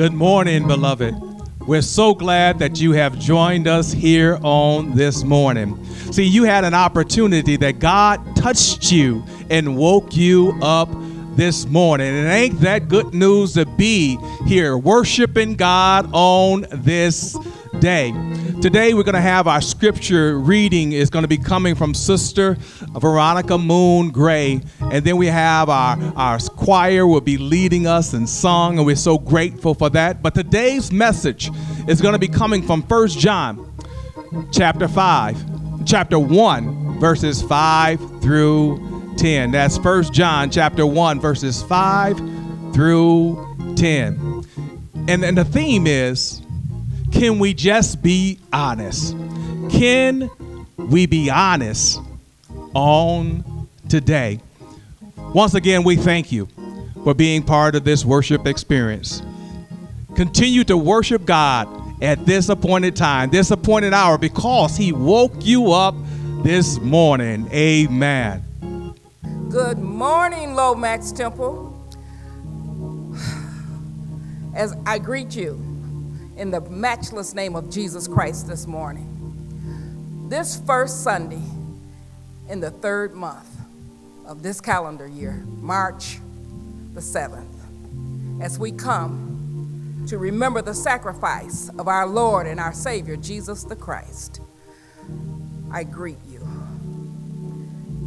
Good morning, beloved. We're so glad that you have joined us here on this morning. See, you had an opportunity that God touched you and woke you up this morning. And ain't that good news to be here worshiping God on this day? Today we're going to have our scripture reading is going to be coming from Sister Veronica Moon Gray. And then we have our, our choir will be leading us in song, and we're so grateful for that. But today's message is going to be coming from First John chapter 5, chapter 1, verses 5 through 10. That's First John chapter 1, verses 5 through 10. And, and the theme is can we just be honest? Can we be honest on today? Once again, we thank you for being part of this worship experience. Continue to worship God at this appointed time, this appointed hour, because He woke you up this morning. Amen. Good morning, Lomax Temple. As I greet you in the matchless name of Jesus Christ this morning. This first Sunday in the third month of this calendar year, March the 7th, as we come to remember the sacrifice of our Lord and our Savior, Jesus the Christ, I greet you.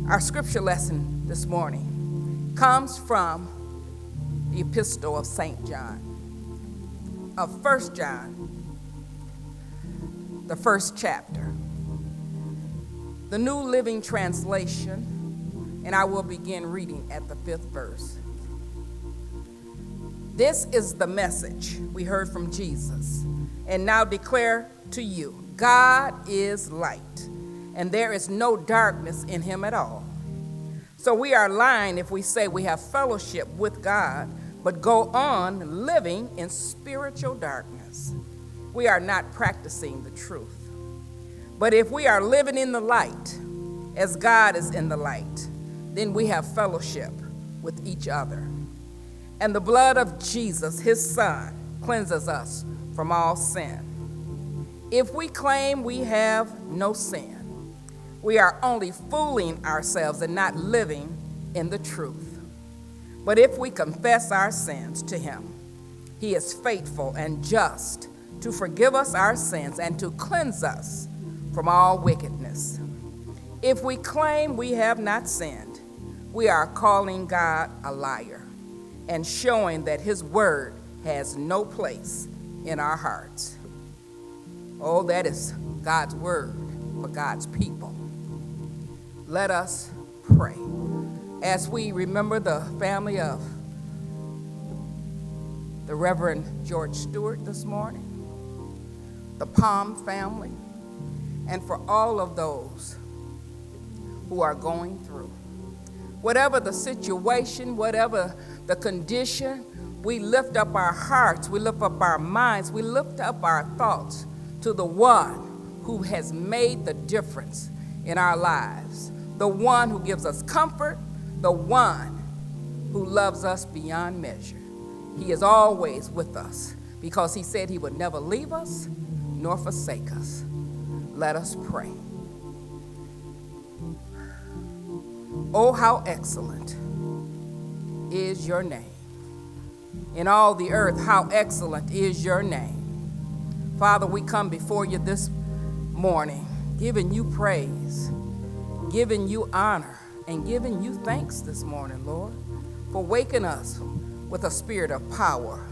Our scripture lesson this morning comes from the epistle of St. John of First John, the first chapter. The New Living Translation, and I will begin reading at the fifth verse. This is the message we heard from Jesus, and now declare to you God is light, and there is no darkness in him at all. So we are lying if we say we have fellowship with God but go on living in spiritual darkness. We are not practicing the truth. But if we are living in the light, as God is in the light, then we have fellowship with each other. And the blood of Jesus, his son, cleanses us from all sin. If we claim we have no sin, we are only fooling ourselves and not living in the truth. But if we confess our sins to him, he is faithful and just to forgive us our sins and to cleanse us from all wickedness. If we claim we have not sinned, we are calling God a liar and showing that his word has no place in our hearts. Oh, that is God's word for God's people. Let us pray as we remember the family of the Reverend George Stewart this morning, the Palm family, and for all of those who are going through. Whatever the situation, whatever the condition, we lift up our hearts, we lift up our minds, we lift up our thoughts to the one who has made the difference in our lives, the one who gives us comfort, the one who loves us beyond measure. He is always with us because he said he would never leave us nor forsake us. Let us pray. Oh, how excellent is your name. In all the earth, how excellent is your name. Father, we come before you this morning, giving you praise, giving you honor, and giving you thanks this morning, Lord, for waking us with a spirit of power,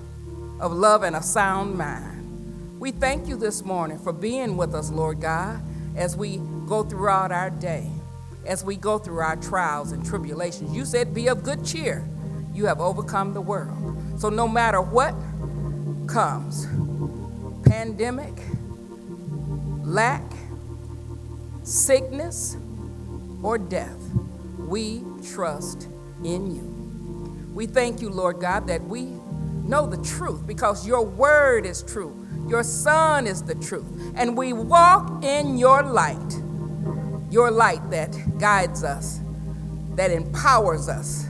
of love, and a sound mind. We thank you this morning for being with us, Lord God, as we go throughout our day, as we go through our trials and tribulations. You said, Be of good cheer. You have overcome the world. So no matter what comes pandemic, lack, sickness, or death we trust in you. We thank you, Lord God, that we know the truth because your word is true. Your son is the truth. And we walk in your light, your light that guides us, that empowers us,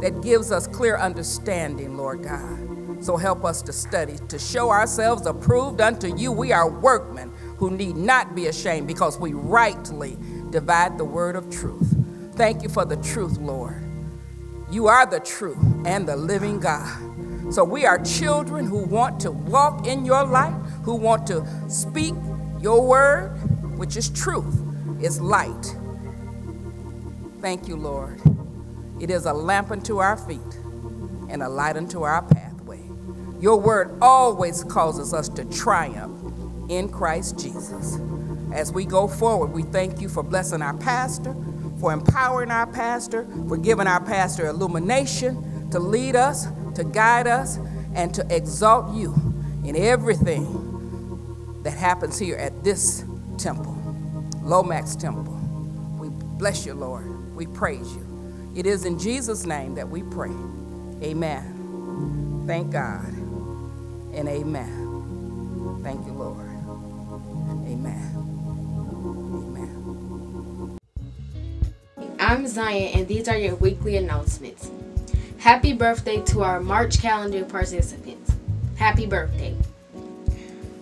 that gives us clear understanding, Lord God. So help us to study, to show ourselves approved unto you. We are workmen who need not be ashamed because we rightly divide the word of truth. Thank you for the truth, Lord. You are the truth and the living God. So we are children who want to walk in your light, who want to speak your word, which is truth, is light. Thank you, Lord. It is a lamp unto our feet and a light unto our pathway. Your word always causes us to triumph in Christ Jesus. As we go forward, we thank you for blessing our pastor, for empowering our pastor, for giving our pastor illumination to lead us to guide us, and to exalt you in everything that happens here at this temple, Lomax Temple. We bless you, Lord. We praise you. It is in Jesus' name that we pray. Amen. Thank God and amen. Thank you, Lord. Amen. I'm Zion, and these are your weekly announcements. Happy birthday to our March calendar participants. Happy birthday.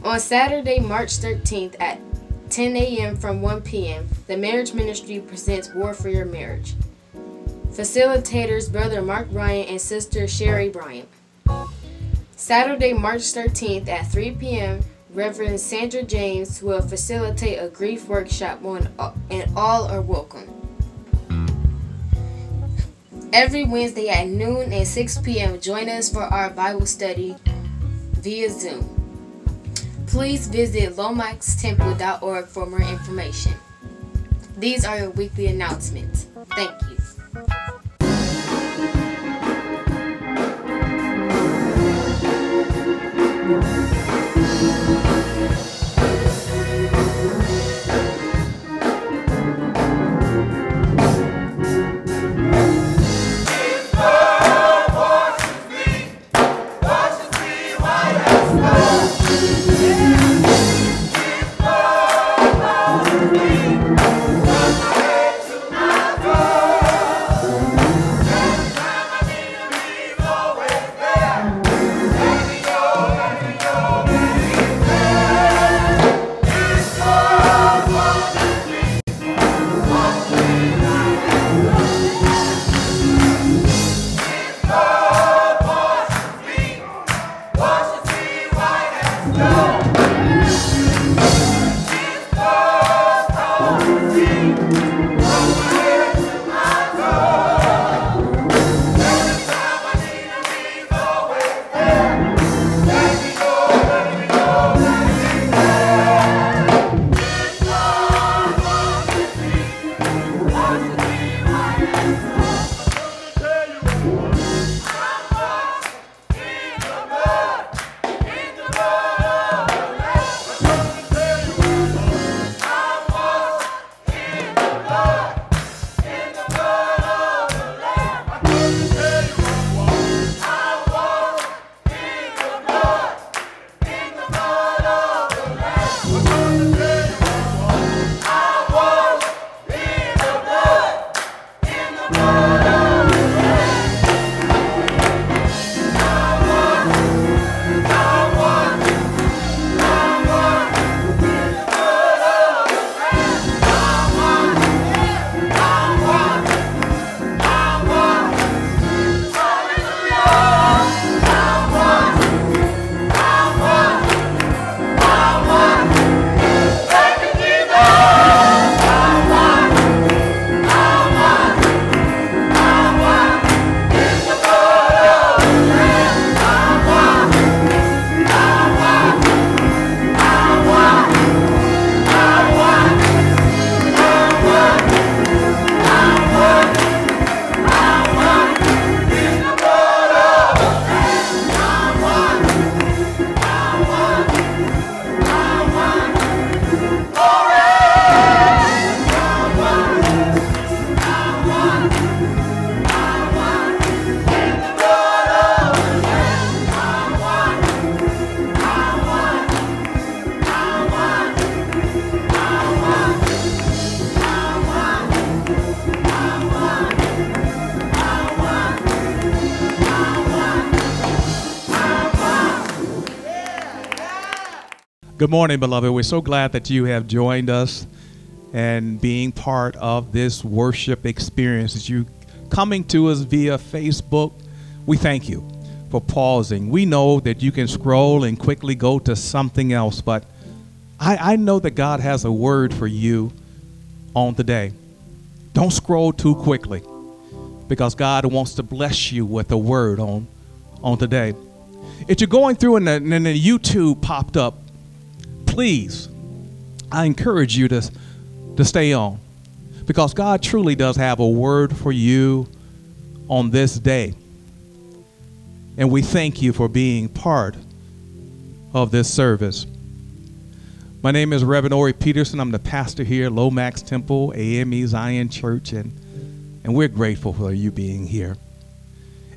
On Saturday, March 13th at 10 a.m. from 1 p.m., the Marriage Ministry presents War for Your Marriage. Facilitators Brother Mark Bryant and Sister Sherry Bryant. Saturday, March 13th at 3 p.m., Reverend Sandra James will facilitate a grief workshop on, and all are welcome every Wednesday at noon and 6 p.m. Join us for our Bible study via Zoom. Please visit lomaxtemple.org for more information. These are your weekly announcements. Thank you. Good morning, beloved. We're so glad that you have joined us and being part of this worship experience. As you coming to us via Facebook, we thank you for pausing. We know that you can scroll and quickly go to something else, but I, I know that God has a word for you on today. Don't scroll too quickly because God wants to bless you with a word on, on today. If you're going through and and the YouTube popped up, please, I encourage you to, to stay on because God truly does have a word for you on this day. And we thank you for being part of this service. My name is Reverend Ori Peterson. I'm the pastor here Lomax Temple, AME Zion Church, and, and we're grateful for you being here.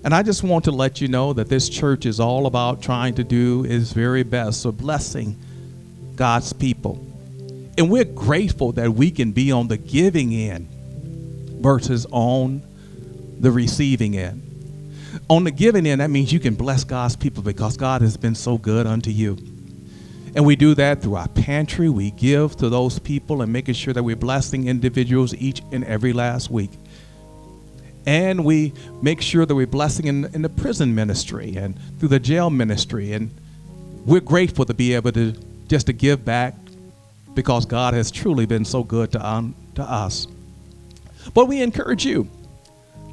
And I just want to let you know that this church is all about trying to do its very best, so blessing God's people. And we're grateful that we can be on the giving end versus on the receiving end. On the giving end, that means you can bless God's people because God has been so good unto you. And we do that through our pantry. We give to those people and making sure that we're blessing individuals each and every last week. And we make sure that we're blessing in, in the prison ministry and through the jail ministry. And we're grateful to be able to just to give back because God has truly been so good to, um, to us. But we encourage you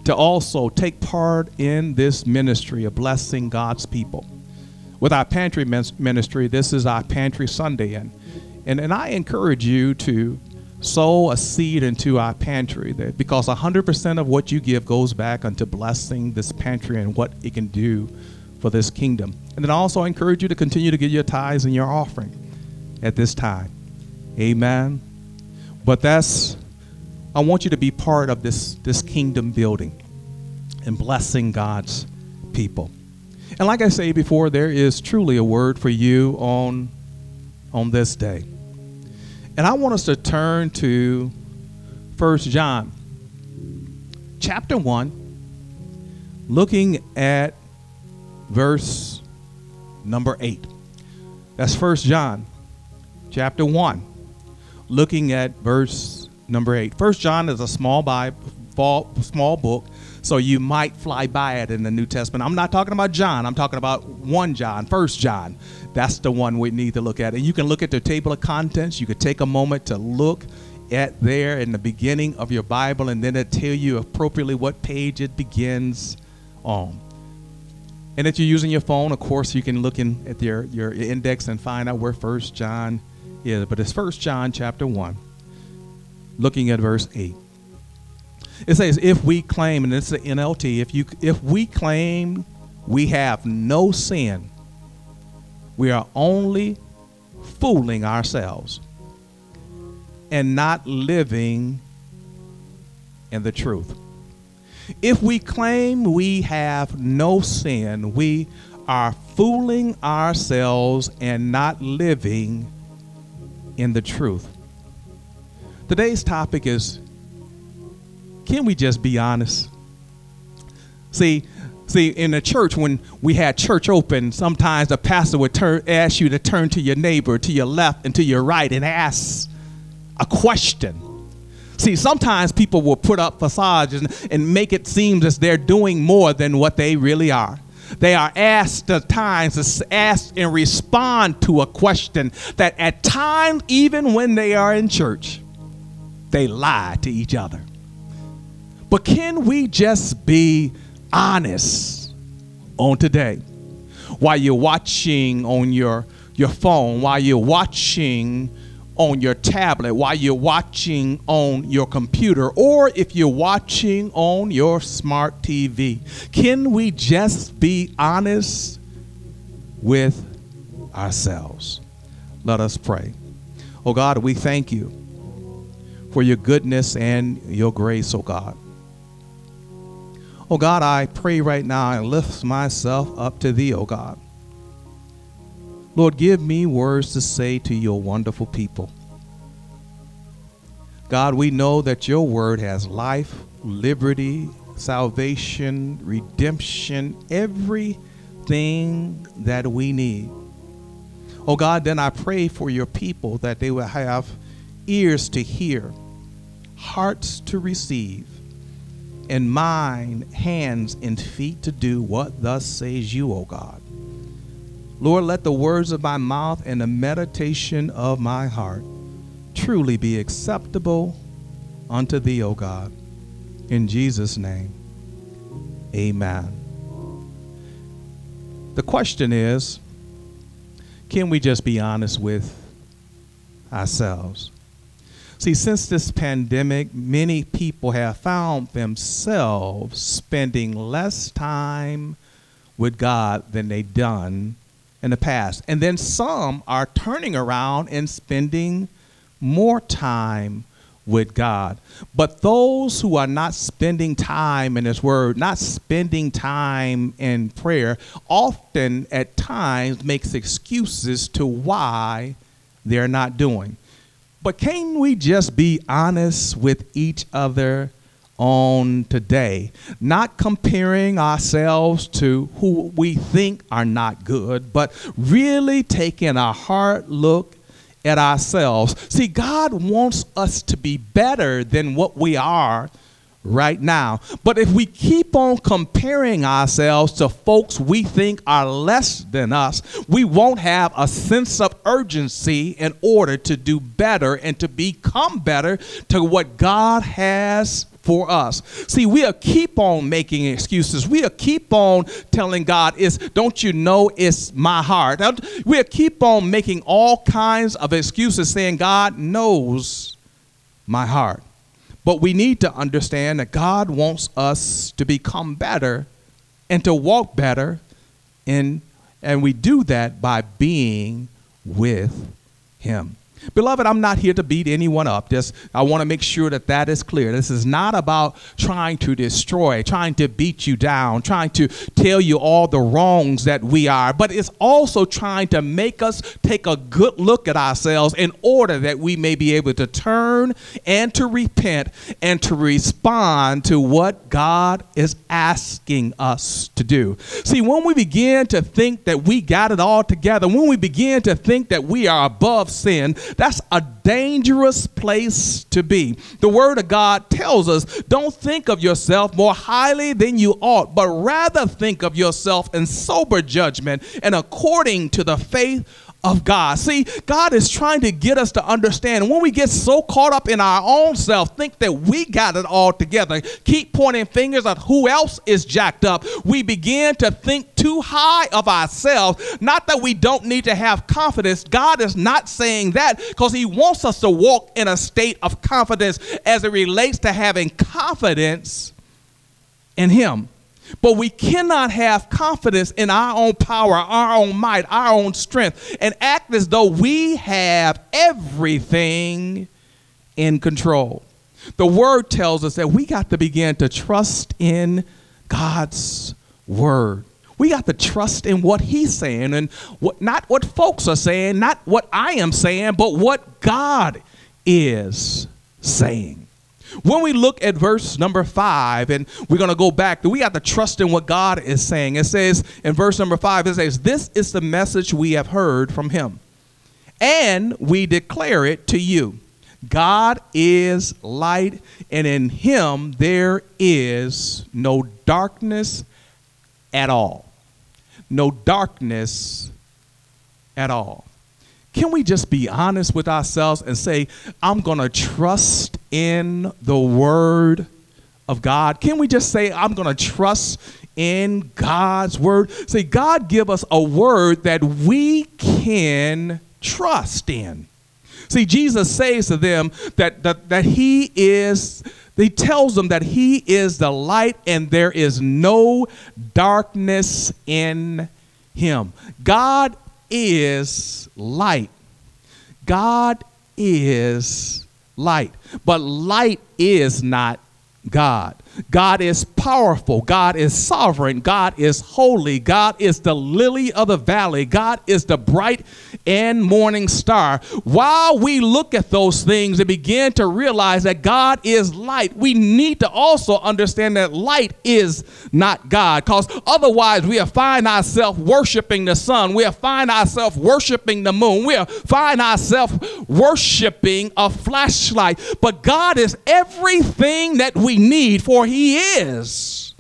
to also take part in this ministry of blessing God's people with our pantry ministry, this is our Pantry Sunday. And, and, and I encourage you to sow a seed into our pantry because 100% of what you give goes back unto blessing this pantry and what it can do for this kingdom. And then I also encourage you to continue to give your tithes and your offering at this time. Amen. But that's, I want you to be part of this, this kingdom building and blessing God's people. And like I say before, there is truly a word for you on, on this day. And I want us to turn to 1 John chapter 1, looking at verse number 8. That's 1 John chapter 1, looking at verse number 8. First John is a small Bible, small book so you might fly by it in the New Testament. I'm not talking about John. I'm talking about 1 John, 1 John. That's the one we need to look at. And you can look at the table of contents. You could take a moment to look at there in the beginning of your Bible, and then it tell you appropriately what page it begins on. And if you're using your phone, of course, you can look in at your, your index and find out where First John is. But it's First John chapter 1, looking at verse 8. It says, if we claim, and it's the NLT, if you if we claim we have no sin, we are only fooling ourselves and not living in the truth. If we claim we have no sin, we are fooling ourselves and not living in the truth. Today's topic is can we just be honest? See, see, in the church, when we had church open, sometimes the pastor would turn, ask you to turn to your neighbor, to your left, and to your right, and ask a question. See, sometimes people will put up facades and, and make it seem as they're doing more than what they really are. They are asked at times to ask and respond to a question that at times, even when they are in church, they lie to each other. But can we just be honest on today? While you're watching on your, your phone, while you're watching on your tablet, while you're watching on your computer, or if you're watching on your smart TV, can we just be honest with ourselves? Let us pray. Oh God, we thank you for your goodness and your grace, oh God. Oh God, I pray right now and lift myself up to thee, oh God. Lord, give me words to say to your wonderful people. God, we know that your word has life, liberty, salvation, redemption, everything that we need. Oh God, then I pray for your people that they will have ears to hear, hearts to receive, and mind, hands, and feet to do what thus says you, O God. Lord, let the words of my mouth and the meditation of my heart truly be acceptable unto thee, O God. In Jesus' name, amen. The question is can we just be honest with ourselves? See, since this pandemic, many people have found themselves spending less time with God than they've done in the past. And then some are turning around and spending more time with God. But those who are not spending time in His Word, not spending time in prayer, often at times makes excuses to why they're not doing. But can we just be honest with each other on today? Not comparing ourselves to who we think are not good, but really taking a hard look at ourselves. See, God wants us to be better than what we are right now. But if we keep on comparing ourselves to folks we think are less than us, we won't have a sense of urgency in order to do better and to become better to what God has for us. See, we'll keep on making excuses. We'll keep on telling God, "Is don't you know it's my heart?" We'll keep on making all kinds of excuses saying God knows my heart. But we need to understand that God wants us to become better and to walk better in and we do that by being with him. Beloved, I'm not here to beat anyone up. Just I want to make sure that that is clear. This is not about trying to destroy, trying to beat you down, trying to tell you all the wrongs that we are, but it's also trying to make us take a good look at ourselves in order that we may be able to turn and to repent and to respond to what God is asking us to do. See, when we begin to think that we got it all together, when we begin to think that we are above sin, that's a dangerous place to be. The Word of God tells us don't think of yourself more highly than you ought, but rather think of yourself in sober judgment and according to the faith of God. See, God is trying to get us to understand when we get so caught up in our own self, think that we got it all together, keep pointing fingers at who else is jacked up, we begin to think too high of ourselves. Not that we don't need to have confidence. God is not saying that because He wants us to walk in a state of confidence as it relates to having confidence in Him. But we cannot have confidence in our own power, our own might, our own strength, and act as though we have everything in control. The word tells us that we got to begin to trust in God's word. We got to trust in what he's saying and what not what folks are saying, not what I am saying, but what God is saying. When we look at verse number five, and we're going to go back, we have to trust in what God is saying. It says in verse number five, it says, This is the message we have heard from him, and we declare it to you. God is light, and in him there is no darkness at all. No darkness at all. Can we just be honest with ourselves and say, I'm going to trust in the word of God? Can we just say, I'm going to trust in God's word? Say, God, give us a word that we can trust in. See, Jesus says to them that, that, that he is, he tells them that he is the light and there is no darkness in him. God is light. God is light. But light is not God. God is powerful. God is sovereign. God is holy. God is the lily of the valley. God is the bright and morning star. While we look at those things and begin to realize that God is light, we need to also understand that light is not God, because otherwise we find ourselves worshiping the sun, we find ourselves worshiping the moon, we find ourselves worshiping a flashlight. But God is everything that we need, for He is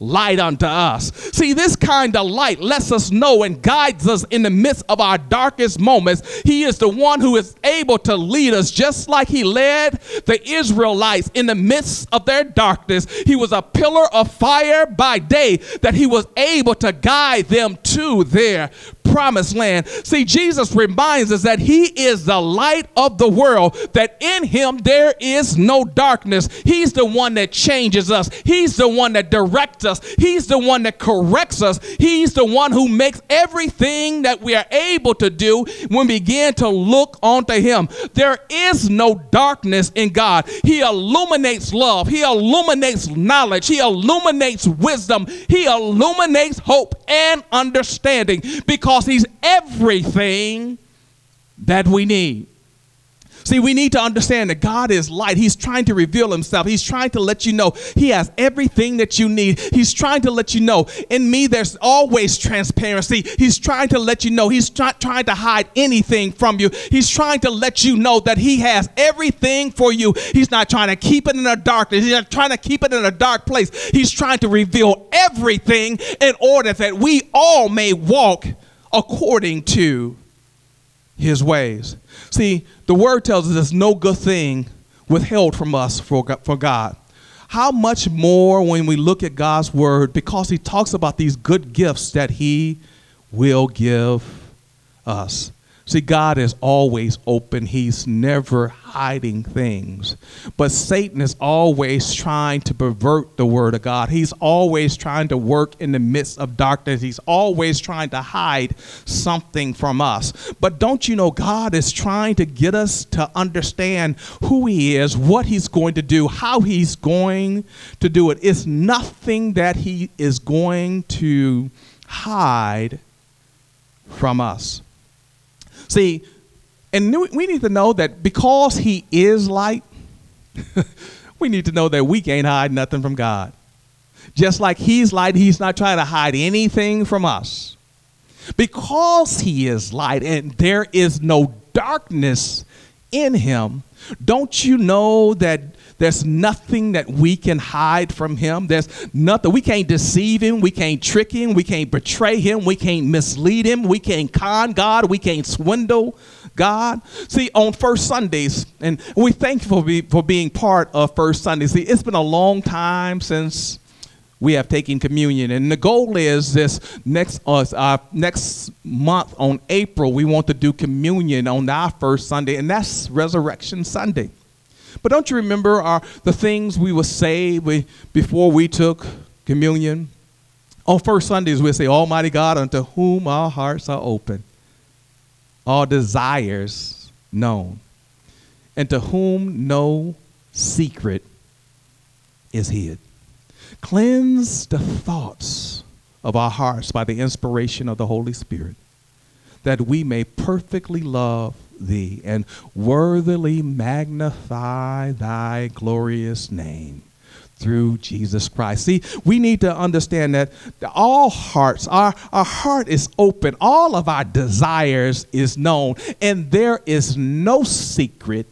light unto us. See, this kind of light lets us know and guides us in the midst of our darkest moments. He is the one who is able to lead us just like he led the Israelites in the midst of their darkness. He was a pillar of fire by day that he was able to guide them to their promised land. See, Jesus reminds us that he is the light of the world, that in him there is no darkness. He's the one that changes us, he's the one that directs us, he's the one that corrects us, he's the one who makes everything that we are able to do when we begin to look onto him. There is no darkness in God. He illuminates love, he illuminates knowledge, he illuminates wisdom, he illuminates hope and understanding because because He's everything that we need. See, we need to understand that God is light. He's trying to reveal himself. He's trying to let you know he has everything that you need. He's trying to let you know in me there's always transparency. He's trying to let you know he's not trying to hide anything from you. He's trying to let you know that he has everything for you. He's not trying to keep it in the darkness. He's not trying to keep it in a dark place. He's trying to reveal everything in order that we all may walk according to his ways. See, the word tells us there's no good thing withheld from us for, for God. How much more when we look at God's word, because he talks about these good gifts that he will give us. See, God is always open. He's never hiding things. But Satan is always trying to pervert the word of God. He's always trying to work in the midst of darkness. He's always trying to hide something from us. But don't you know, God is trying to get us to understand who He is, what He's going to do, how He's going to do it. It's nothing that He is going to hide from us. See, and we need to know that because he is light, we need to know that we can't hide nothing from God. Just like he's light, he's not trying to hide anything from us. Because he is light and there is no darkness in him, don't you know that there's nothing that we can hide from him. There's nothing. We can't deceive him. We can't trick him. We can't betray him. We can't mislead him. We can't con God. We can't swindle God. See, on First Sundays, and we thank you for, be, for being part of First Sundays. See, it's been a long time since we have taken communion. And the goal is this next uh, next month on April, we want to do communion on our first Sunday, and that's Resurrection Sunday. But don't you remember our, the things we would say we, before we took communion? On first Sundays, we say, Almighty God, unto whom our hearts are open, all desires known, and to whom no secret is hid. Cleanse the thoughts of our hearts by the inspiration of the Holy Spirit, that we may perfectly love thee and worthily magnify thy glorious name through Jesus Christ. See, we need to understand that all hearts, our, our heart is open, all of our desires is known, and there is no secret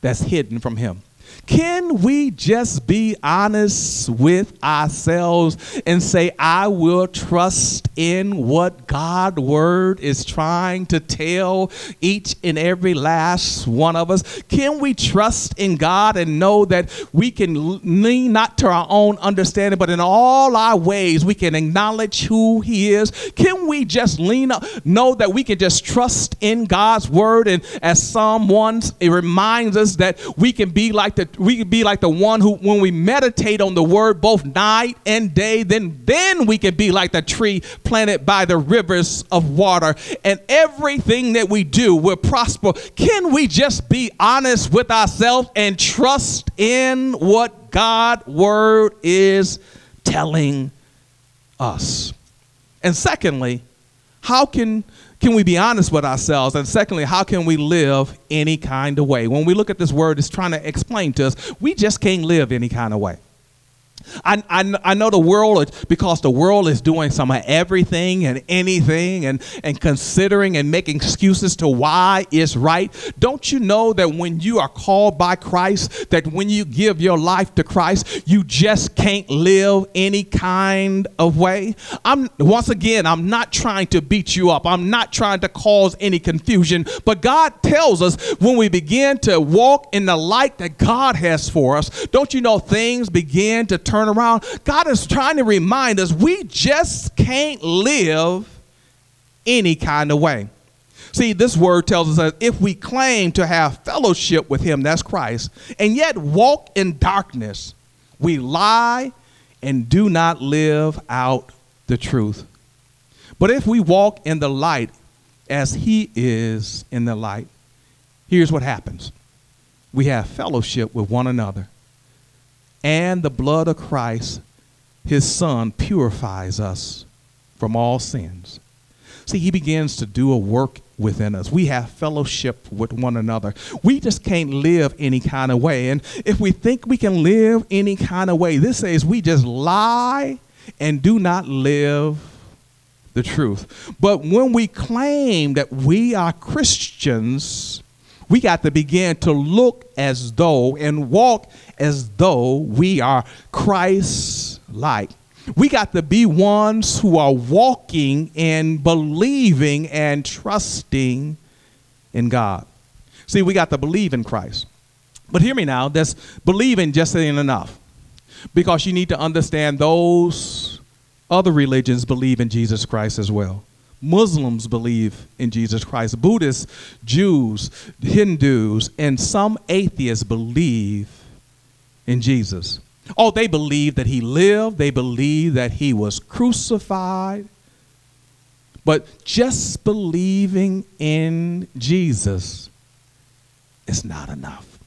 that's hidden from him. Can we just be honest with ourselves and say, I will trust in what God's word is trying to tell each and every last one of us? Can we trust in God and know that we can lean not to our own understanding, but in all our ways we can acknowledge who He is? Can we just lean up, know that we can just trust in God's word? And as 1, it reminds us that we can be like the we can be like the one who, when we meditate on the word both night and day, then, then we can be like the tree planted by the rivers of water. And everything that we do will prosper. Can we just be honest with ourselves and trust in what god word is telling us? And secondly, how can can we be honest with ourselves? And secondly, how can we live any kind of way? When we look at this word, it's trying to explain to us we just can't live any kind of way. I, I, I know the world, because the world is doing some of everything and anything and, and considering and making excuses to why it's right. Don't you know that when you are called by Christ, that when you give your life to Christ, you just can't live any kind of way? I'm once again, I'm not trying to beat you up. I'm not trying to cause any confusion, but God tells us when we begin to walk in the light that God has for us, don't you know things begin to turn around. God is trying to remind us we just can't live any kind of way. See, this word tells us that if we claim to have fellowship with Him, that's Christ, and yet walk in darkness, we lie and do not live out the truth. But if we walk in the light as He is in the light, here's what happens we have fellowship with one another and the blood of Christ, his son, purifies us from all sins. See, he begins to do a work within us. We have fellowship with one another. We just can't live any kind of way. And if we think we can live any kind of way, this says we just lie and do not live the truth. But when we claim that we are Christians, we got to begin to look as though and walk as though we are Christ like. We got to be ones who are walking and believing and trusting in God. See, we got to believe in Christ. But hear me now, that's believing just ain't enough. Because you need to understand those other religions believe in Jesus Christ as well. Muslims believe in Jesus Christ. Buddhists, Jews, Hindus, and some atheists believe in Jesus. Oh, they believe that he lived, they believe that he was crucified. But just believing in Jesus is not enough.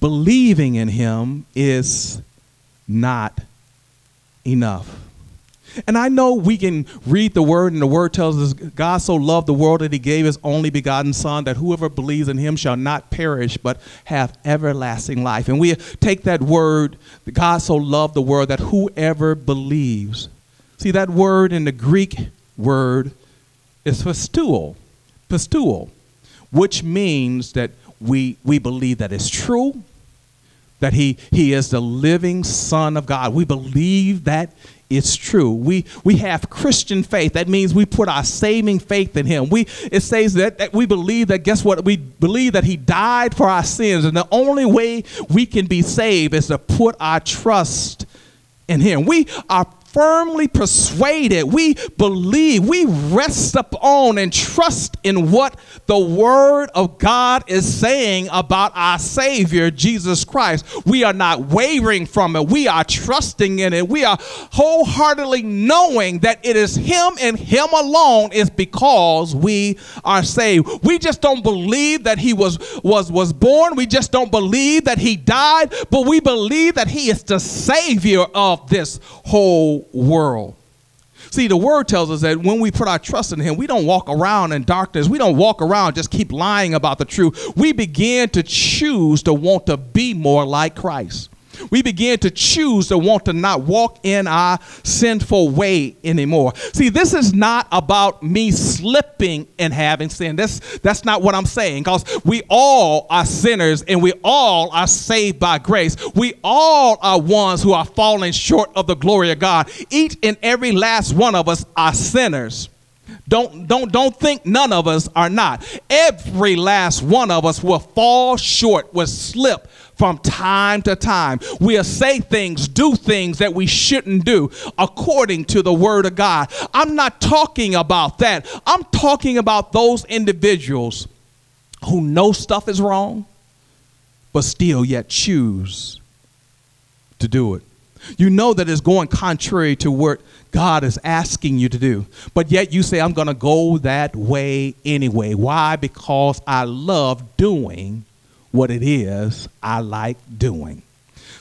Believing in him is not enough. And I know we can read the word, and the word tells us God so loved the world that he gave his only begotten Son, that whoever believes in him shall not perish, but have everlasting life. And we take that word, God so loved the world, that whoever believes. See, that word in the Greek word is pisteuo, pisteuo, which means that we, we believe that it's true, that he, he is the living Son of God. We believe that it's true. We we have Christian faith. That means we put our saving faith in him. We it says that, that we believe that guess what? We believe that he died for our sins and the only way we can be saved is to put our trust in him. We are firmly persuaded, we believe, we rest upon and trust in what the Word of God is saying about our Savior, Jesus Christ. We are not wavering from it, we are trusting in it. We are wholeheartedly knowing that it is Him and Him alone is because we are saved. We just don't believe that He was, was, was born, we just don't believe that He died, but we believe that He is the Savior of this whole world. See, the word tells us that when we put our trust in Him, we don't walk around in darkness. We don't walk around just keep lying about the truth. We begin to choose to want to be more like Christ we begin to choose to want to not walk in our sinful way anymore. See, this is not about me slipping and having sin. That's, that's not what I'm saying because we all are sinners and we all are saved by grace. We all are ones who are falling short of the glory of God. Each and every last one of us are sinners. Don't, don't, don't think none of us are not. Every last one of us will fall short, will slip, from time to time. We'll say things, do things that we shouldn't do according to the Word of God. I'm not talking about that. I'm talking about those individuals who know stuff is wrong, but still yet choose to do it. You know that it's going contrary to what God is asking you to do. But yet you say, I'm going to go that way anyway. Why? Because I love doing what it is I like doing.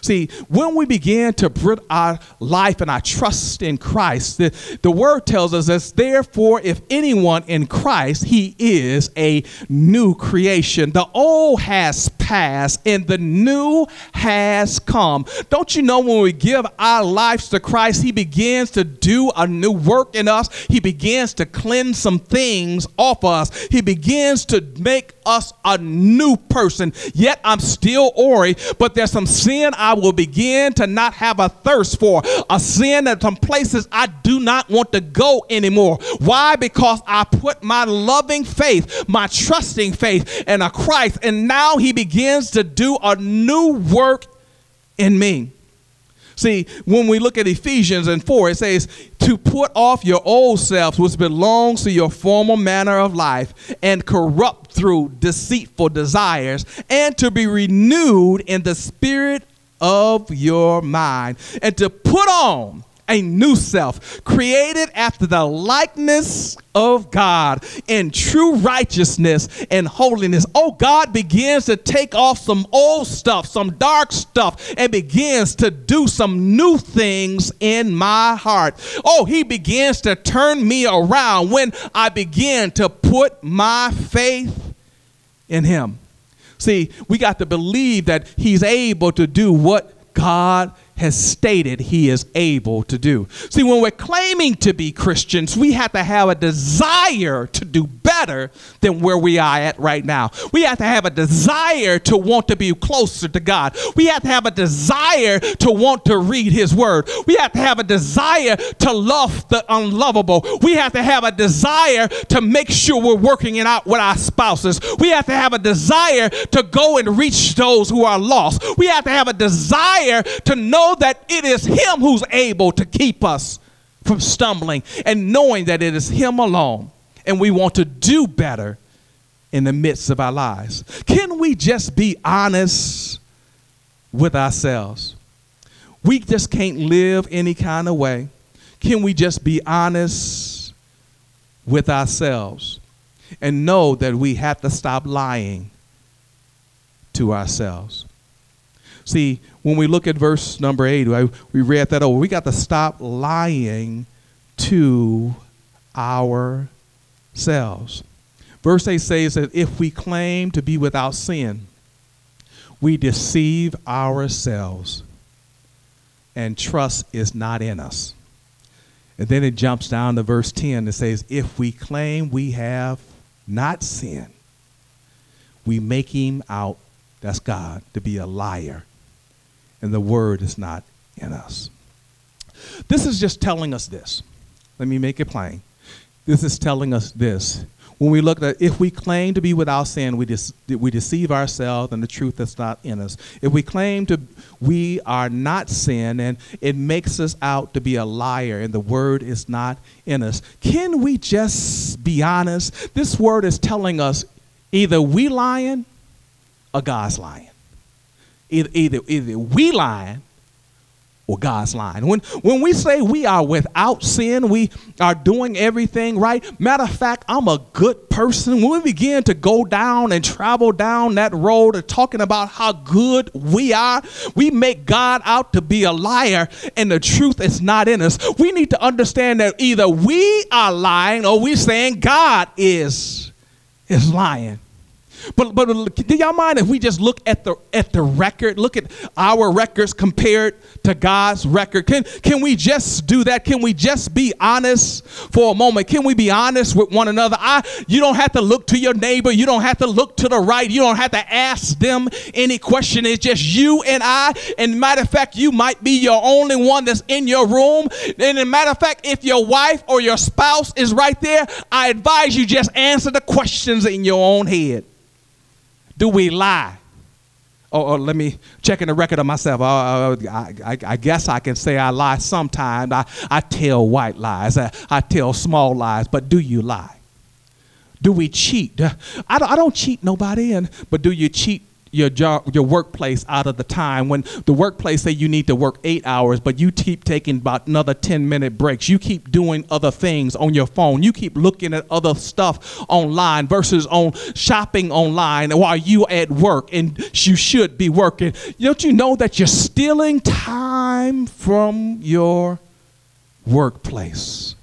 See, when we begin to put our life and our trust in Christ, the, the word tells us that therefore, if anyone in Christ, he is a new creation. The old has passed and the new has come. Don't you know when we give our lives to Christ, he begins to do a new work in us. He begins to cleanse some things off us. He begins to make us a new person. Yet I'm still Ori, but there's some sin I will begin to not have a thirst for. A sin that some places I do not want to go anymore. Why? Because I put my loving faith, my trusting faith in a Christ, and now he begins to do a new work in me. See, when we look at Ephesians and 4, it says, to put off your old selves, which belongs to your former manner of life, and corrupt through deceitful desires, and to be renewed in the spirit of your mind, and to put on a new self, created after the likeness of God in true righteousness and holiness. Oh, God begins to take off some old stuff, some dark stuff, and begins to do some new things in my heart. Oh, He begins to turn me around when I begin to put my faith in Him. See, we got to believe that He's able to do what God has stated he is able to do. See, when we're claiming to be Christians, we have to have a desire to do better than where we are at right now. We have to have a desire to want to be closer to God. We have to have a desire to want to read his word. We have to have a desire to love the unlovable. We have to have a desire to make sure we're working it out with our spouses. We have to have a desire to go and reach those who are lost. We have to have a desire to know know that it is Him who's able to keep us from stumbling and knowing that it is Him alone. And we want to do better in the midst of our lives. Can we just be honest with ourselves? We just can't live any kind of way. Can we just be honest with ourselves and know that we have to stop lying to ourselves? See, when we look at verse number eight, we read that over. We got to stop lying to ourselves. Verse 8 says that if we claim to be without sin, we deceive ourselves and trust is not in us. And then it jumps down to verse 10 and says, If we claim we have not sinned, we make him out, that's God, to be a liar and the word is not in us. This is just telling us this. Let me make it plain. This is telling us this. When we look at if we claim to be without sin, we, de- we deceive ourselves and the truth that's not in us. If we claim to we are not sin and it makes us out to be a liar and the word is not in us. Can we just be honest? This word is telling us either we lying or God's lying. Either, either, either we lying or God's lying. When, when we say we are without sin, we are doing everything right. Matter of fact, I'm a good person. When we begin to go down and travel down that road of talking about how good we are, we make God out to be a liar and the truth is not in us. We need to understand that either we are lying or we're saying God is, is lying. But but do y'all mind if we just look at the at the record? Look at our records compared to God's record. Can can we just do that? Can we just be honest for a moment? Can we be honest with one another? I you don't have to look to your neighbor. You don't have to look to the right. You don't have to ask them any question. It's just you and I. And matter of fact, you might be your only one that's in your room. And a matter of fact, if your wife or your spouse is right there, I advise you just answer the questions in your own head. Do we lie? Or, or let me check in the record of myself. Uh, I, I, I, guess I can say I lie sometimes. I, I tell white lies. I, I tell small lies. But do you lie? Do we cheat? I don't, I don't cheat nobody, in, but do you cheat your job, your workplace out of the time. When the workplace say you need to work eight hours, but you keep taking about another 10 minute breaks. You keep doing other things on your phone. You keep looking at other stuff online versus on shopping online while you at work and you should be working. Don't you know that you're stealing time from your workplace?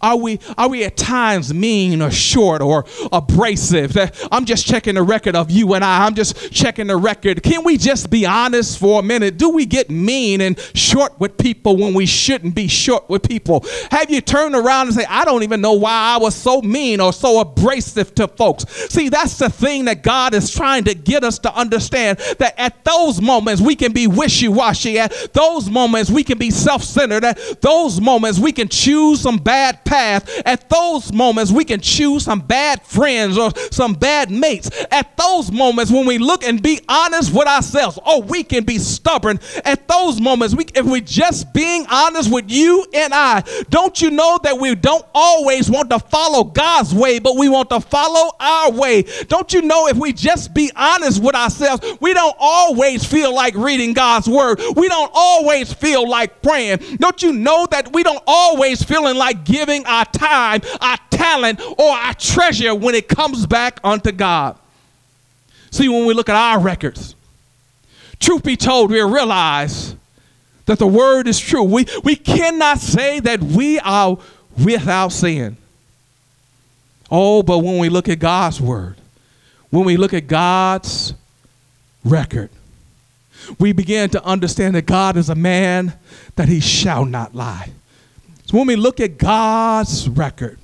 Are we, are we at times mean or short or abrasive? I'm just checking the record of you and I. I'm just checking the record. Can we just be honest for a minute? Do we get mean and short with people when we shouldn't be short with people? Have you turned around and say, I don't even know why I was so mean or so abrasive to folks? See, that's the thing that God is trying to get us to understand that at those moments we can be wishy washy. At those moments we can be self centered. At those moments we can choose some bad path. At those moments, we can choose some bad friends or some bad mates. At those moments, when we look and be honest with ourselves, oh, we can be stubborn. At those moments, we, if we're just being honest with you and I, don't you know that we don't always want to follow God's way, but we want to follow our way? Don't you know if we just be honest with ourselves, we don't always feel like reading God's word. We don't always feel like praying. Don't you know that we don't always feeling like giving giving our time, our talent, or our treasure when it comes back unto God. See, when we look at our records, truth be told, we realize that the word is true. We, we cannot say that we are without sin. Oh, but when we look at God's word, when we look at God's record, we begin to understand that God is a man that he shall not lie. So when we look at God's record,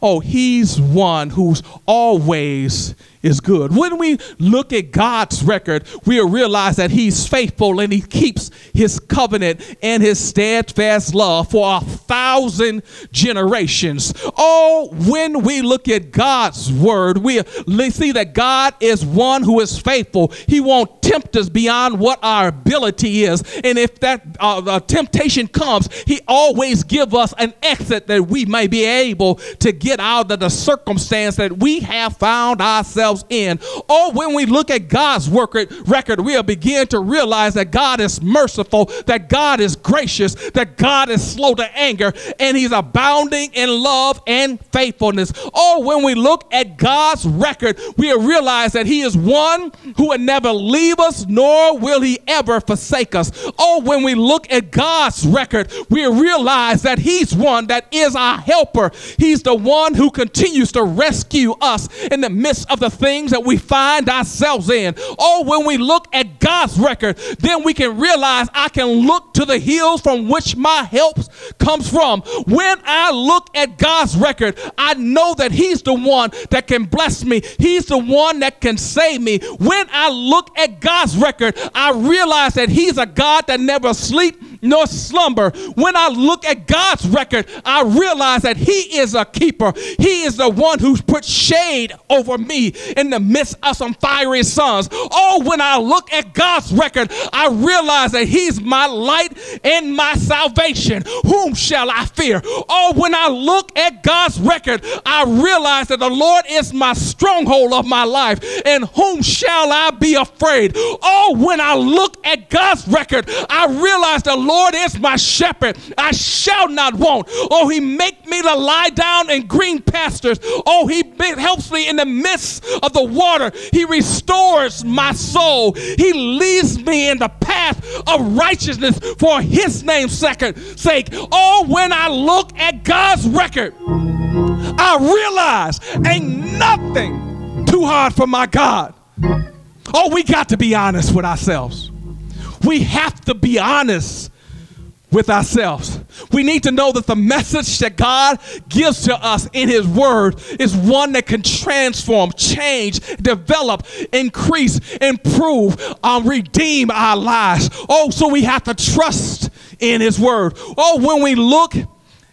oh, he's one who's always is good. When we look at God's record, we'll realize that He's faithful and He keeps His covenant and His steadfast love for a thousand generations. Oh, when we look at God's word, we see that God is one who is faithful. He won't tempt us beyond what our ability is. And if that uh, temptation comes, He always give us an exit that we may be able to get out of the circumstance that we have found ourselves ourselves in. Or when we look at God's record, we'll begin to realize that God is merciful, that God is gracious, that God is slow to anger, and He's abounding in love and faithfulness. Or when we look at God's record, we'll realize that He is one who will never leave us, nor will He ever forsake us. Or when we look at God's record, we realize that He's one that is our helper. He's the one who continues to rescue us in the midst of the things that we find ourselves in. Oh, when we look at God's record, then we can realize I can look to the hills from which my help comes from. When I look at God's record, I know that He's the one that can bless me, He's the one that can save me. When I look at God's record, I realize that He's a God that never sleeps nor slumber. When I look at God's record, I realize that He is a keeper. He is the one who's put shade over me in the midst of some fiery suns. Oh, when I look at God's record, I realize that He's my light and my salvation. Whom shall I fear? Oh, when I look at God's record, I realize that the Lord is my stronghold of my life. And whom shall I be afraid? Oh, when I look at God's record, I realize the Lord is my shepherd. I shall not want. Oh, he make me to lie down in green pastures. Oh, he helps me in the midst of the water. He restores my soul. He leads me in the path of righteousness for his name's sake. Oh, when I look at God's record, I realize ain't nothing too hard for my God. Oh, we got to be honest with ourselves. We have to be honest with ourselves. We need to know that the message that God gives to us in His Word is one that can transform, change, develop, increase, improve, um, redeem our lives. Oh, so we have to trust in His Word. Oh, when we look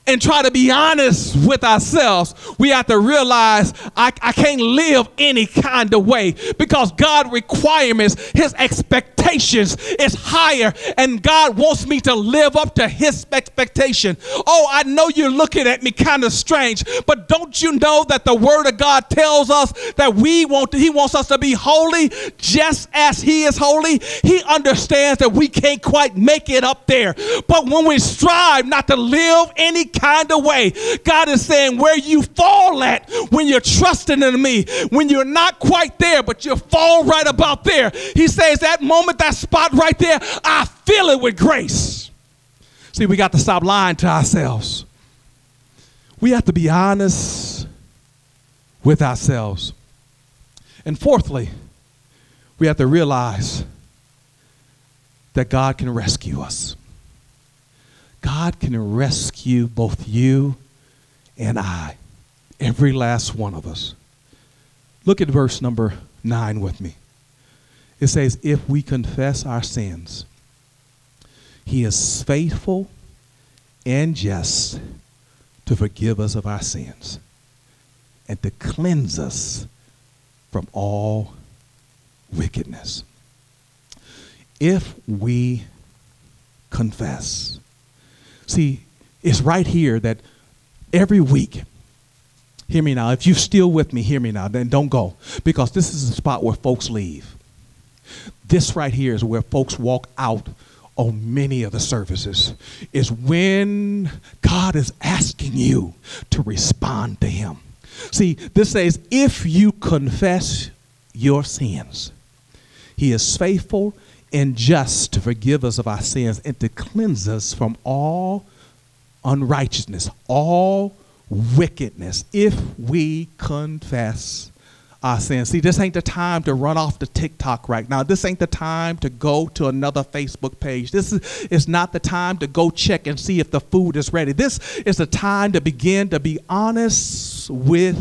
and try to be honest with ourselves, we have to realize I, I can't live any kind of way because God requirements, His expectations is higher, and God wants me to live up to His expectation. Oh, I know you're looking at me kind of strange, but don't you know that the Word of God tells us that we want to, He wants us to be holy just as He is holy. He understands that we can't quite make it up there, but when we strive not to live any kind of way. God is saying where you fall at when you're trusting in me, when you're not quite there, but you fall right about there. He says that moment, that spot right there, I fill it with grace. See, we got to stop lying to ourselves. We have to be honest with ourselves. And fourthly, we have to realize that God can rescue us. God can rescue both you and I, every last one of us. Look at verse number nine with me. It says, If we confess our sins, he is faithful and just to forgive us of our sins and to cleanse us from all wickedness. If we confess, See, it's right here that every week, hear me now, if you're still with me, hear me now, then don't go. Because this is the spot where folks leave. This right here is where folks walk out on many of the services, is when God is asking you to respond to Him. See, this says, if you confess your sins, He is faithful and just to forgive us of our sins and to cleanse us from all unrighteousness, all wickedness, if we confess our sins. See, this ain't the time to run off to TikTok right now. This ain't the time to go to another Facebook page. This is, not the time to go check and see if the food is ready. This is the time to begin to be honest with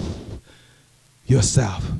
yourself.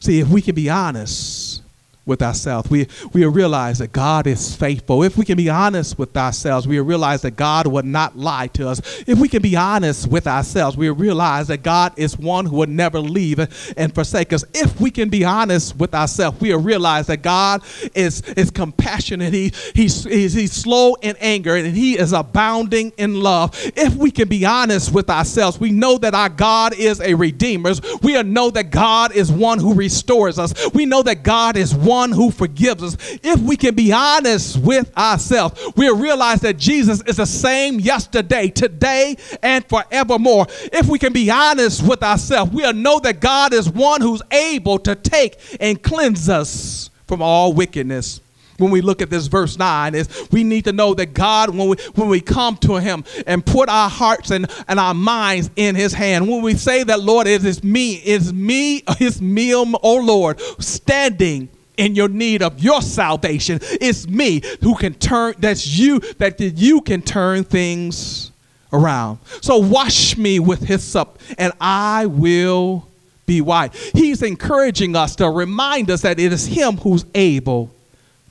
See, if we can be honest with ourselves. We, we realize that God is faithful. If we can be honest with ourselves, we realize that God would not lie to us. If we can be honest with ourselves, we realize that God is one who would never leave and forsake us. If we can be honest with ourselves, we realize that God is, is compassionate. He, he's, he's, slow in anger and he is abounding in love. If we can be honest with ourselves, we know that our God is a redeemer. We know that God is one who restores us. We know that God is one one who forgives us. If we can be honest with ourselves, we'll realize that Jesus is the same yesterday, today, and forevermore. If we can be honest with ourselves, we'll know that God is one who's able to take and cleanse us from all wickedness when we look at this verse 9 is we need to know that God, when we, when we come to him and put our hearts and, and our minds in his hand, when we say that, Lord, it is me, it's me, it's me, oh Lord, standing in your need of your salvation. It's me who can turn, that's you, that you can turn things around. So wash me with hyssop and I will be white. He's encouraging us to remind us that it is Him who's able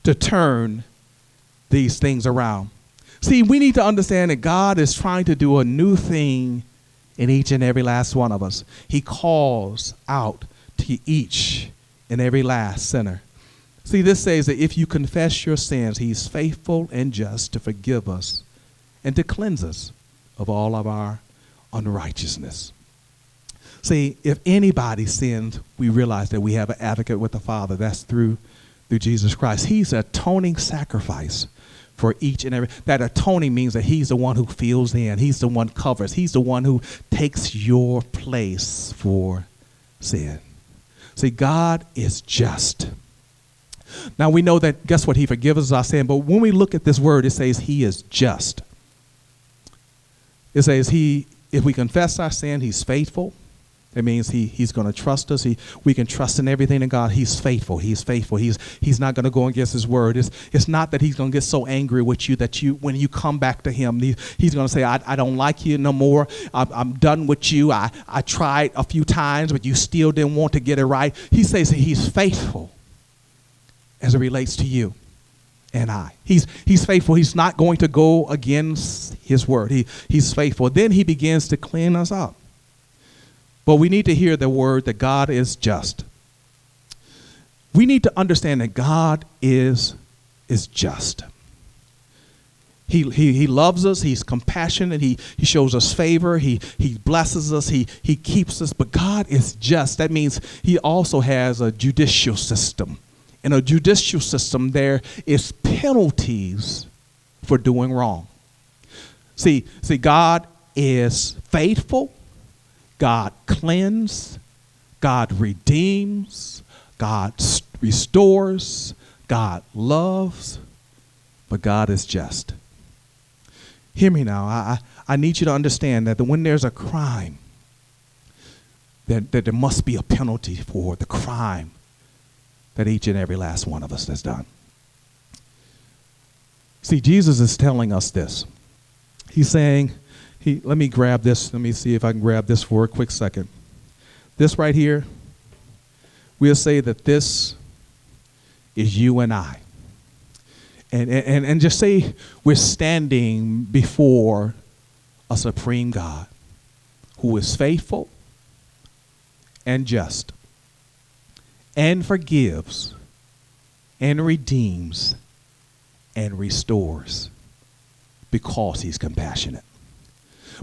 to turn these things around. See, we need to understand that God is trying to do a new thing in each and every last one of us. He calls out to each and every last sinner. See, this says that if you confess your sins, he's faithful and just to forgive us and to cleanse us of all of our unrighteousness. See, if anybody sins, we realize that we have an advocate with the Father. That's through through Jesus Christ. He's a atoning sacrifice for each and every. That atoning means that He's the one who fills in. He's the one covers. He's the one who takes your place for sin. See, God is just. Now we know that, guess what? He forgives us our sin. But when we look at this word, it says he is just. It says he, if we confess our sin, he's faithful. It means he, he's going to trust us. He, we can trust in everything in God. He's faithful. He's faithful. He's, he's not going to go against his word. It's, it's not that he's going to get so angry with you that you, when you come back to him, he, he's going to say, I, I don't like you no more. I'm, I'm done with you. I, I tried a few times, but you still didn't want to get it right. He says he's faithful as it relates to you. and I. He's, he's faithful. He's not going to go against his word. He, he's faithful. Then he begins to clean us up. But we need to hear the word that God is just. We need to understand that God is, is just. He, he, he loves us. He's compassionate. He, he shows us favor. He, he blesses us. He, he keeps us. But God is just. That means He also has a judicial system. In a judicial system, there is penalties for doing wrong. See, see, God is faithful. God cleanses. God redeems. God restores. God loves. But God is just. Hear me now. I, I need you to understand that when there's a crime, that, that there must be a penalty for the crime that each and every last one of us has done. See, Jesus is telling us this. He's saying, he, let me grab this. Let me see if I can grab this for a quick second. This right here, we'll say that this is you and I and, and, and just say we're standing before a supreme God who is faithful and just and forgives and redeems and restores because he's compassionate.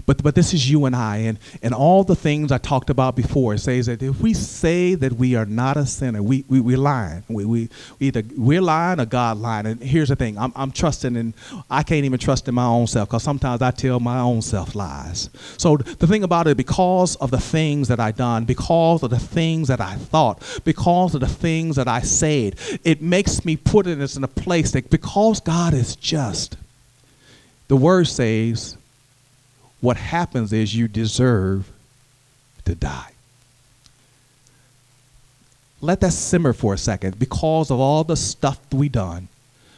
But, but this is you and I, and, and all the things I talked about before. It says that if we say that we are not a sinner, we, we, we're lying. We, we, either we're lying or God lying. And here's the thing I'm, I'm trusting, and I can't even trust in my own self because sometimes I tell my own self lies. So the thing about it, because of the things that I done, because of the things that I thought, because of the things that I said, it makes me put it in a place that because God is just, the word says what happens is you deserve to die. Let that simmer for a second because of all the stuff we done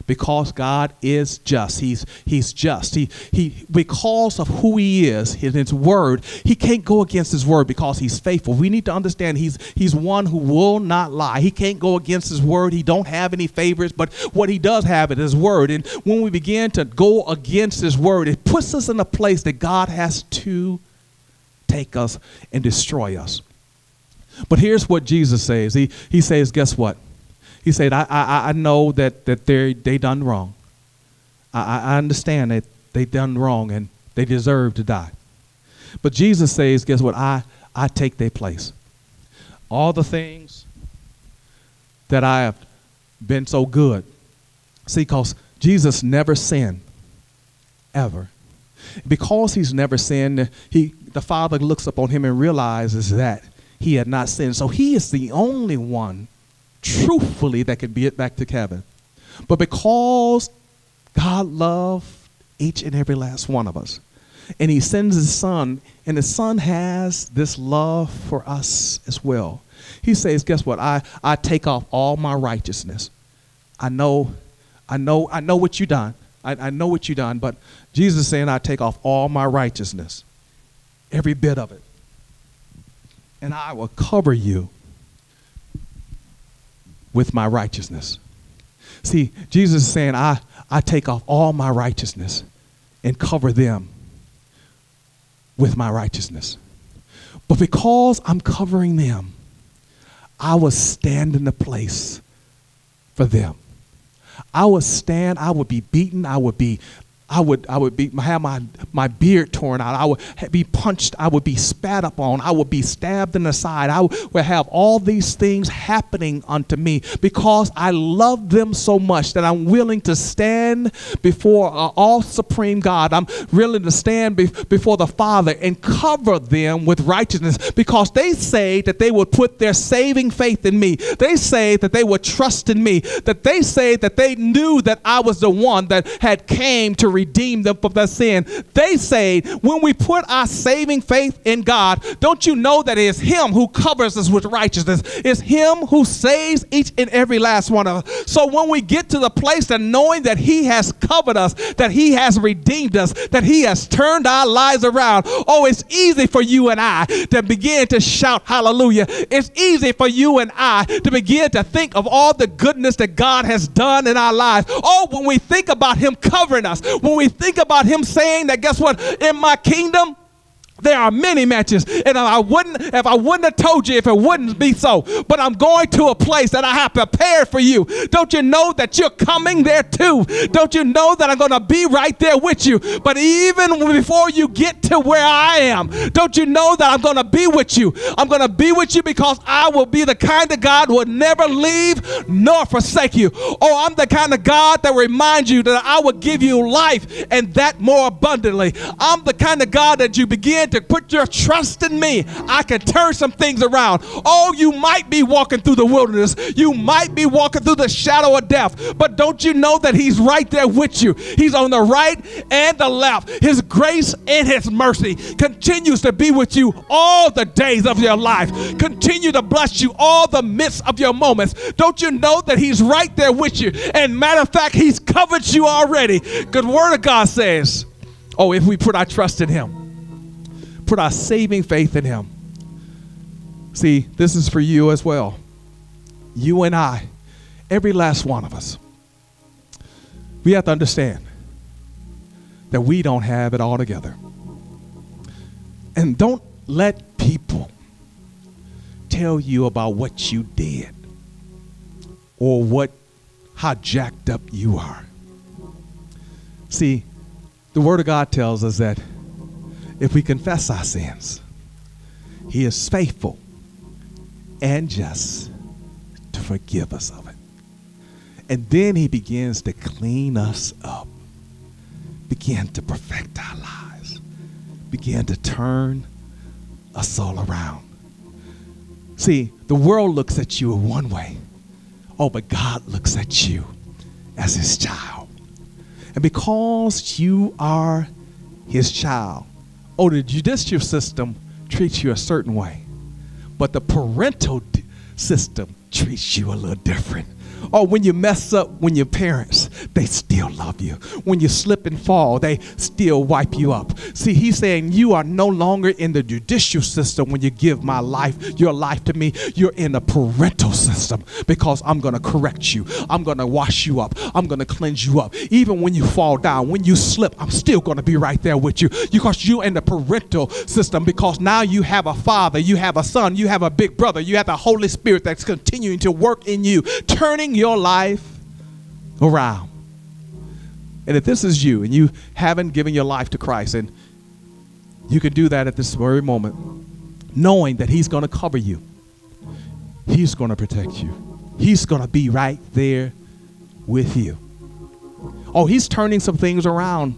because God is just. He's, he's just. He, he, because of who he is, his, his word, he can't go against his word because he's faithful. We need to understand he's, he's one who will not lie. He can't go against his word. He don't have any favorites, but what he does have is his word. And when we begin to go against his word, it puts us in a place that God has to take us and destroy us. But here's what Jesus says. He, he says, guess what? He said, I, I, I know that, that they they done wrong. I, I understand that they done wrong and they deserve to die. But Jesus says, guess what? I, I take their place. All the things that I have been so good. See, because Jesus never sinned, ever. Because he's never sinned, he, the Father looks upon him and realizes that he had not sinned. So he is the only one truthfully that could be it back to Kevin. But because God loved each and every last one of us, and he sends his son, and his son has this love for us as well. He says, guess what? I, I take off all my righteousness. I know, I know, I know what you done. I, I know what you done, but Jesus is saying I take off all my righteousness. Every bit of it. And I will cover you with my righteousness. See, Jesus is saying, I, I take off all my righteousness and cover them with my righteousness. But because I'm covering them, I will stand in the place for them. I would stand, I would be beaten, I would be I would, I would be, have my, my beard torn out. I would be punched. I would be spat upon. I would be stabbed in the side. I would have all these things happening unto me because I love them so much that I'm willing to stand before uh, all supreme God. I'm willing to stand be- before the Father and cover them with righteousness because they say that they would put their saving faith in me. They say that they would trust in me. That they say that they knew that I was the one that had came to redeem them from their sin. They say, when we put our saving faith in God, don't you know that it is Him who covers us with righteousness? It's Him who saves each and every last one of us. So when we get to the place of knowing that He has covered us, that He has redeemed us, that He has turned our lives around, oh, it's easy for you and I to begin to shout hallelujah. It's easy for you and I to begin to think of all the goodness that God has done in our lives. Oh, when we think about Him covering us, when we think about Him saying that, guess what? In my kingdom, there are many matches, and I wouldn't if I wouldn't have told you if it wouldn't be so. But I'm going to a place that I have prepared for you. Don't you know that you're coming there too? Don't you know that I'm going to be right there with you? But even before you get to where I am, don't you know that I'm going to be with you? I'm going to be with you because I will be the kind of God who will never leave nor forsake you. Oh, I'm the kind of God that reminds you that I will give you life and that more abundantly. I'm the kind of God that you begin to put your trust in me, I can turn some things around. Oh, you might be walking through the wilderness, you might be walking through the shadow of death, but don't you know that He's right there with you? He's on the right and the left. His grace and His mercy continues to be with you all the days of your life, continue to bless you all the midst of your moments. Don't you know that He's right there with you? And matter of fact, He's covered you already. Good Word of God says, Oh, if we put our trust in Him put our saving faith in Him. See, this is for you as well. You and I, every last one of us. We have to understand that we don't have it all together. And don't let people tell you about what you did or what how jacked up you are. See, the word of God tells us that if we confess our sins, He is faithful and just to forgive us of it. And then He begins to clean us up, begin to perfect our lives, begin to turn us all around. See, the world looks at you in one way. Oh, but God looks at you as his child. And because you are his child, oh, the judicial system treats you a certain way, but the parental system treats you a little different. Or when you mess up when your parents, they still love you. When you slip and fall, they still wipe you up. See, he's saying you are no longer in the judicial system when you give my life, your life to me. You're in the parental system because I'm going to correct you. I'm going to wash you up. I'm going to cleanse you up. Even when you fall down, when you slip, I'm still going to be right there with you because you're in the parental system because now you have a father, you have a son, you have a big brother, you have the Holy Spirit that's continuing to work in you, turning your life around. And if this is you and you haven't given your life to Christ, and you can do that at this very moment, knowing that He's going to cover you, He's going to protect you, He's going to be right there with you. Oh, He's turning some things around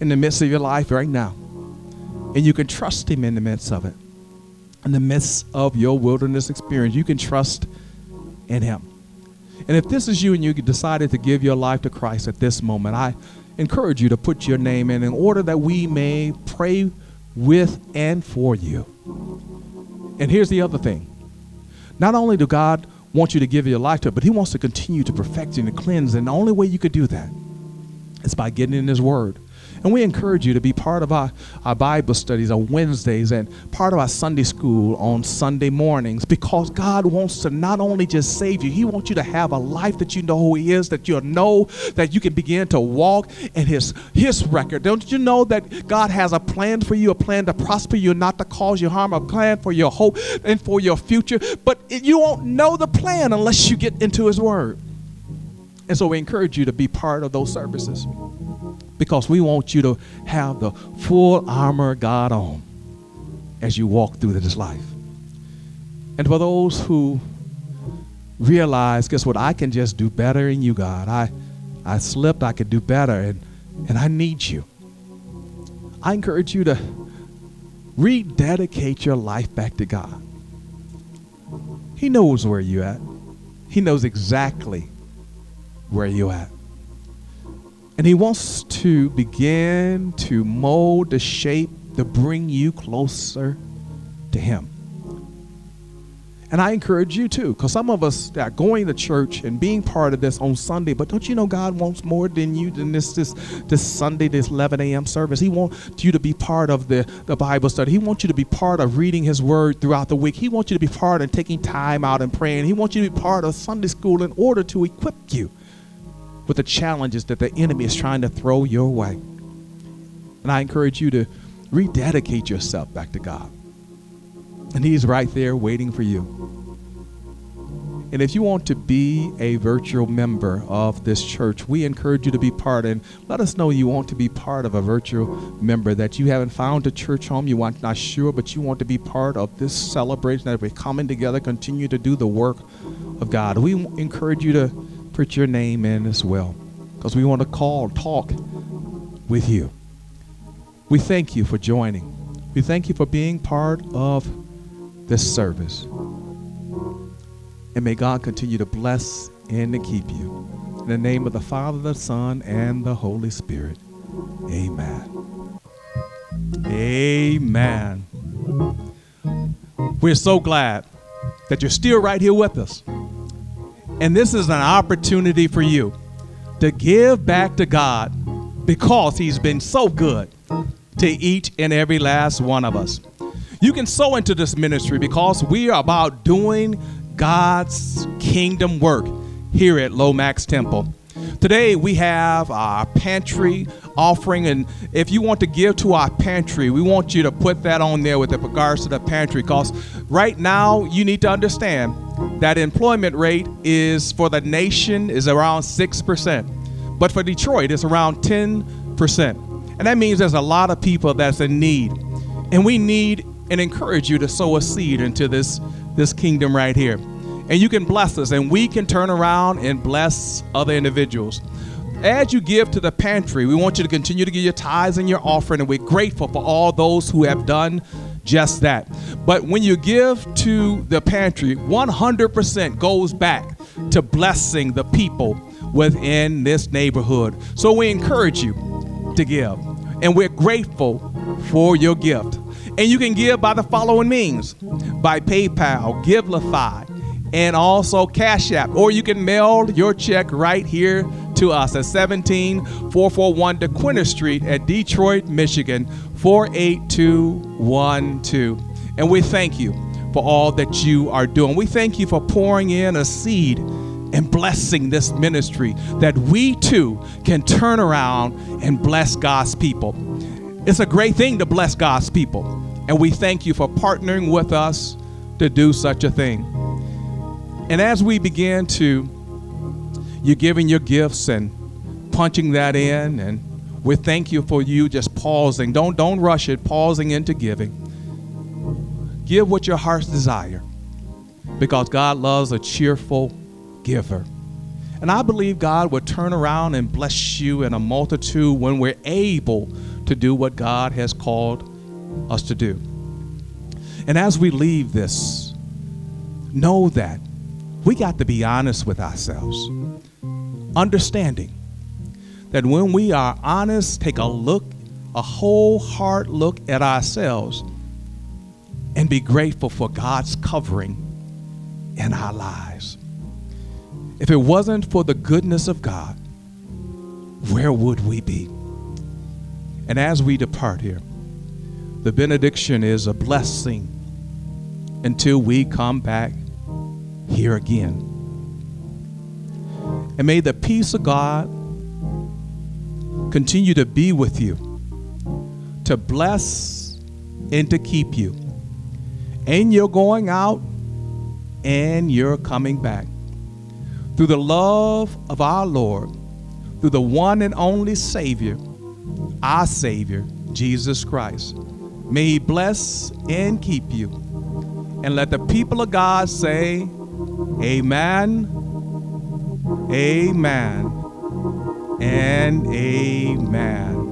in the midst of your life right now. And you can trust Him in the midst of it. In the midst of your wilderness experience, you can trust in Him. And if this is you and you decided to give your life to Christ at this moment, I encourage you to put your name in in order that we may pray with and for you. And here's the other thing. Not only do God want you to give your life to but he wants to continue to perfect you and cleanse. And the only way you could do that is by getting in his word and we encourage you to be part of our, our Bible studies on Wednesdays and part of our Sunday school on Sunday mornings because God wants to not only just save you, He wants you to have a life that you know who He is, that you know that you can begin to walk in His, His record. Don't you know that God has a plan for you, a plan to prosper you, not to cause you harm, a plan for your hope and for your future? But you won't know the plan unless you get into His Word. And so we encourage you to be part of those services because we want you to have the full armor God on as you walk through this life. And for those who realize, guess what? I can just do better in you, God. I, I slipped, I could do better, and, and I need you. I encourage you to rededicate your life back to God. He knows where you're at. He knows exactly where you're at. And He wants to begin to mold the shape to bring you closer to Him. And I encourage you too, because some of us are going to church and being part of this on Sunday, but don't you know God wants more than you than this this this Sunday, this 11 a.m. service. He wants you to be part of the, the Bible study. He wants you to be part of reading his word throughout the week. He wants you to be part of taking time out and praying. He wants you to be part of Sunday school in order to equip you with the challenges that the enemy is trying to throw your way. And I encourage you to rededicate yourself back to God. And He's right there waiting for you. And if you want to be a virtual member of this church, we encourage you to be part and let us know you want to be part of a virtual member, that you haven't found a church home, you want not sure, but you want to be part of this celebration that we're coming together, continue to do the work of God. We encourage you to put your name in as well because we want to call, talk with you. We thank you for joining. We thank you for being part of this service. And may God continue to bless and to keep you. In the name of the Father, the Son, and the Holy Spirit. Amen. Amen. We're so glad that you're still right here with us. And this is an opportunity for you to give back to God because He's been so good to each and every last one of us. You can sow into this ministry because we are about doing God's kingdom work here at Lomax Temple. Today we have our pantry offering, and if you want to give to our pantry, we want you to put that on there with regards to the pantry. Because right now you need to understand that employment rate is for the nation is around six percent, but for Detroit it's around ten percent, and that means there's a lot of people that's in need, and we need and encourage you to sow a seed into this, this kingdom right here. And you can bless us, and we can turn around and bless other individuals. As you give to the pantry, we want you to continue to give your tithes and your offering, and we're grateful for all those who have done just that. But when you give to the pantry, 100% goes back to blessing the people within this neighborhood. So we encourage you to give, and we're grateful for your gift. And you can give by the following means by PayPal, Givelify, and also Cash App. Or you can mail your check right here to us at 17441 Dequindre Street at Detroit, Michigan 48212. And we thank you for all that you are doing. We thank you for pouring in a seed and blessing this ministry that we too can turn around and bless God's people. It's a great thing to bless God's people. And we thank you for partnering with us to do such a thing. And as we begin to, you're giving your gifts and punching that in, and we thank you for you just pausing. Don't don't rush it, pausing into giving. Give what your heart's desire. Because God loves a cheerful giver. And I believe God will turn around and bless you in a multitude when we're able to do what God has called us to do. And as we leave this, know that we got to be honest with ourselves, understanding that when we are honest, take a look, a whole hard look at ourselves, and be grateful for God's covering in our lives. If it wasn't for the goodness of God, where would we be? And as we depart here, the benediction is a blessing until we come back here again. And may the peace of God continue to be with you, to bless and to keep you. And you're going out and you're coming back. Through the love of our Lord, through the one and only Savior, our Savior, Jesus Christ. May He bless and keep you. And let the people of God say, Amen, Amen, and Amen.